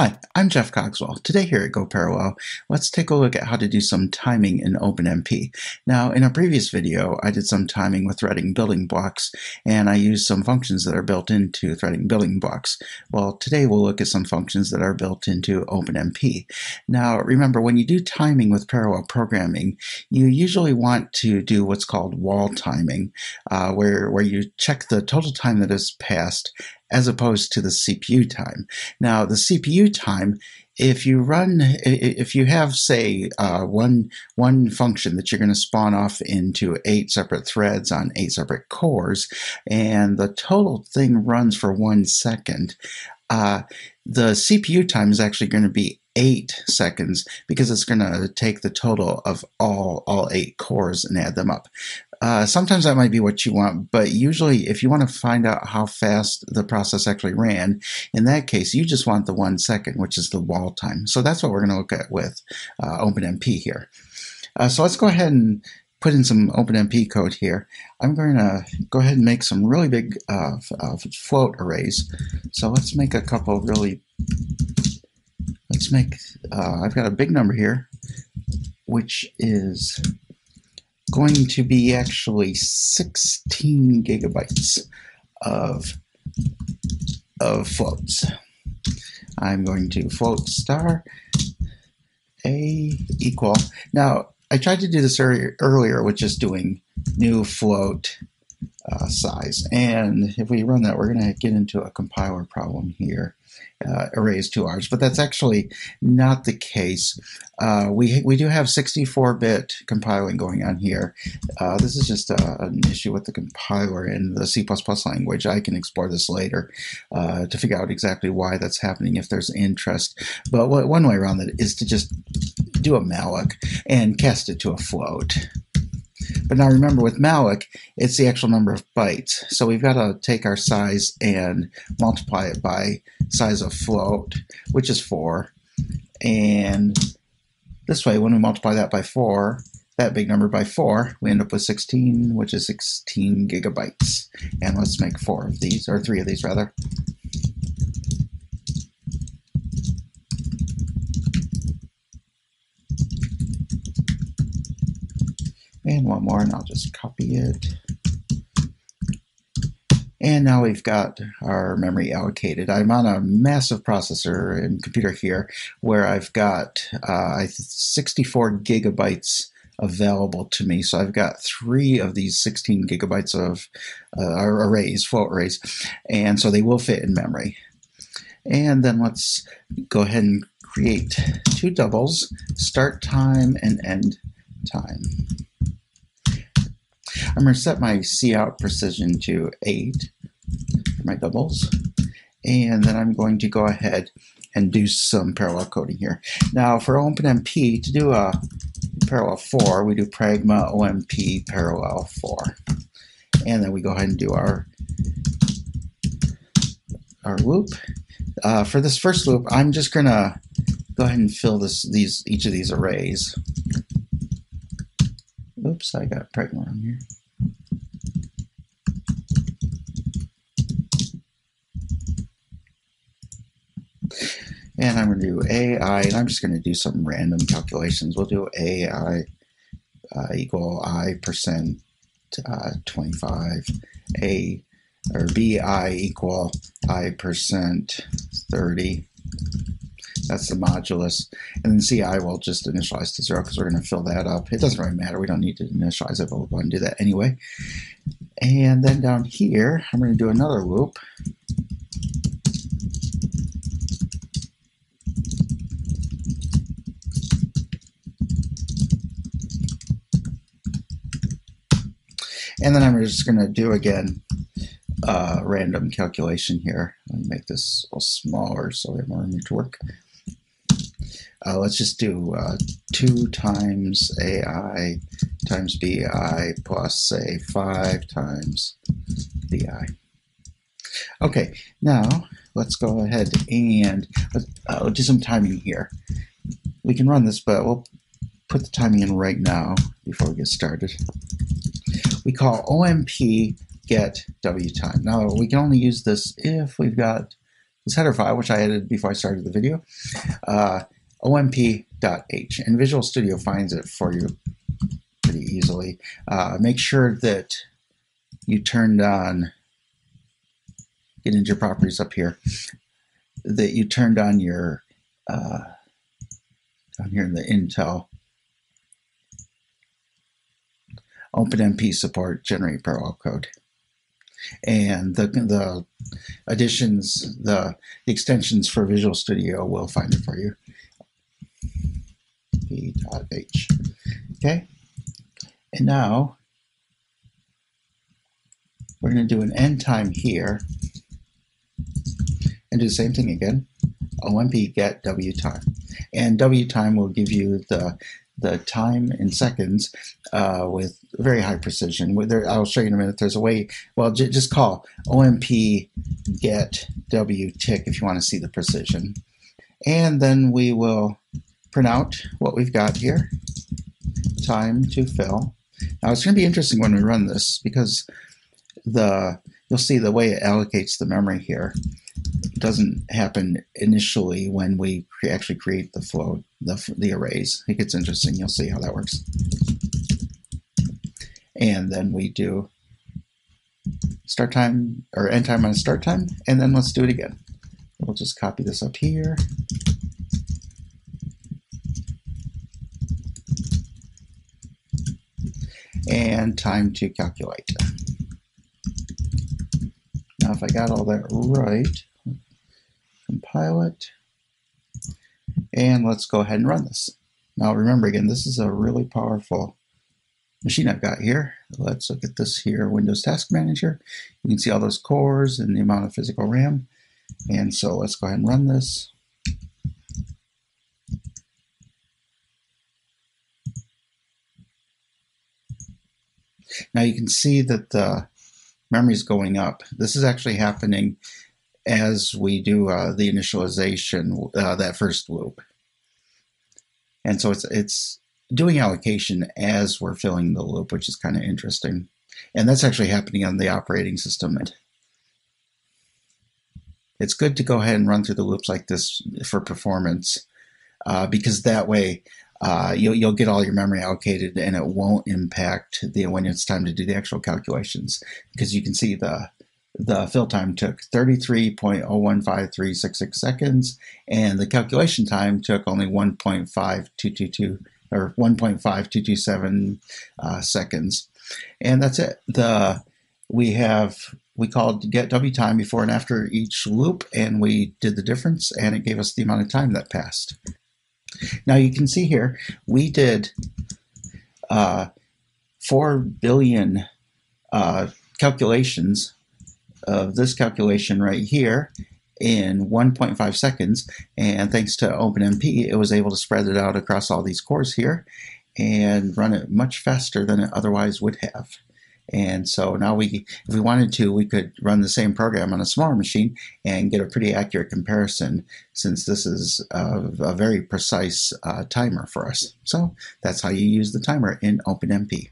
Hi, I'm Jeff Cogswell. Today here at Go Parallel, let's take a look at how to do some timing in OpenMP. Now, in a previous video, I did some timing with threading building blocks, and I used some functions that are built into threading building blocks. Well, today we'll look at some functions that are built into OpenMP. Now, remember, when you do timing with parallel programming, you usually want to do what's called wall timing, uh, where, where you check the total time that has passed as opposed to the CPU time. Now, the CPU time, if you run, if you have, say, uh, one one function that you're going to spawn off into eight separate threads on eight separate cores, and the total thing runs for one second, uh, the CPU time is actually going to be eight seconds because it's going to take the total of all all eight cores and add them up. Uh, sometimes that might be what you want, but usually if you want to find out how fast the process actually ran, in that case, you just want the one second, which is the wall time. So that's what we're going to look at with uh, OpenMP here. Uh, so let's go ahead and put in some OpenMP code here. I'm going to go ahead and make some really big uh, uh, float arrays. So let's make a couple really, let's make, uh, I've got a big number here, which is going to be actually 16 gigabytes of, of floats. I'm going to float star a equal. Now, I tried to do this earlier with just doing new float uh, size. And if we run that, we're going to get into a compiler problem here uh, arrays to ours, but that's actually not the case. Uh, we, we do have 64-bit compiling going on here. Uh, this is just a, an issue with the compiler in the C++ language. I can explore this later uh, to figure out exactly why that's happening if there's interest. But what, one way around that is to just do a malloc and cast it to a float. But now remember with malloc, it's the actual number of bytes. So we've got to take our size and multiply it by size of float, which is 4. And this way, when we multiply that by 4, that big number by 4, we end up with 16, which is 16 gigabytes. And let's make 4 of these, or 3 of these rather. And one more and I'll just copy it. And now we've got our memory allocated. I'm on a massive processor and computer here where I've got uh, 64 gigabytes available to me. So I've got three of these 16 gigabytes of uh, arrays, float arrays, and so they will fit in memory. And then let's go ahead and create two doubles, start time and end time. I'm going to set my cout precision to 8 for my doubles. And then I'm going to go ahead and do some parallel coding here. Now for OpenMP, to do a parallel for, we do pragma OMP parallel for. And then we go ahead and do our, our loop. Uh, for this first loop, I'm just going to go ahead and fill this these each of these arrays. Oops, I got pragma on here. And I'm going to do AI, and I'm just going to do some random calculations. We'll do AI uh, equal I percent uh, 25, A or BI equal I percent 30. That's the modulus. And then CI will just initialize to zero because we're going to fill that up. It doesn't really matter. We don't need to initialize it, but we'll go and do that anyway. And then down here, I'm going to do another loop. And then I'm just going to do again a random calculation here. Let me make this a little smaller so we have more room to work. Uh, let's just do uh, 2 times AI times BI plus, say, 5 times BI. Okay, now let's go ahead and uh, do some timing here. We can run this, but we'll put the timing in right now before we get started we call OMP get W time. Now we can only use this if we've got this header file, which I added before I started the video, uh, omp.h, and Visual Studio finds it for you pretty easily. Uh, make sure that you turned on, get into your properties up here, that you turned on your, uh, down here in the Intel, OpenMP support generate parallel code. And the, the additions, the, extensions for Visual Studio will find it for you. P.H. Okay. And now we're going to do an end time here and do the same thing again. OMP get W time. And W time will give you the the time in seconds uh, with very high precision. There, I'll show you in a minute. There's a way, well, just call OMP get W tick if you want to see the precision. And then we will print out what we've got here, time to fill. Now it's going to be interesting when we run this because the you'll see the way it allocates the memory here doesn't happen initially when we actually create the flow, the, the arrays. It gets interesting. You'll see how that works. And then we do start time or end time on start time, and then let's do it again. We'll just copy this up here. And time to calculate. Now, if I got all that right, compile it, and let's go ahead and run this. Now remember again, this is a really powerful machine I've got here. Let's look at this here, Windows Task Manager. You can see all those cores and the amount of physical RAM. And so let's go ahead and run this. Now you can see that the memory is going up. This is actually happening as we do uh, the initialization, uh, that first loop. And so it's, it's doing allocation as we're filling the loop, which is kind of interesting. And that's actually happening on the operating system. It's good to go ahead and run through the loops like this for performance uh, because that way uh, you'll, you'll get all your memory allocated and it won't impact the when it's time to do the actual calculations because you can see the the fill time took 33.015366 seconds, and the calculation time took only 1.5222 or 1.5227 uh, seconds, and that's it. The we have we called get w time before and after each loop, and we did the difference, and it gave us the amount of time that passed. Now you can see here we did uh, four billion uh, calculations of this calculation right here in 1.5 seconds. And thanks to OpenMP, it was able to spread it out across all these cores here and run it much faster than it otherwise would have. And so now we, if we wanted to, we could run the same program on a smaller machine and get a pretty accurate comparison since this is a, a very precise uh, timer for us. So that's how you use the timer in OpenMP.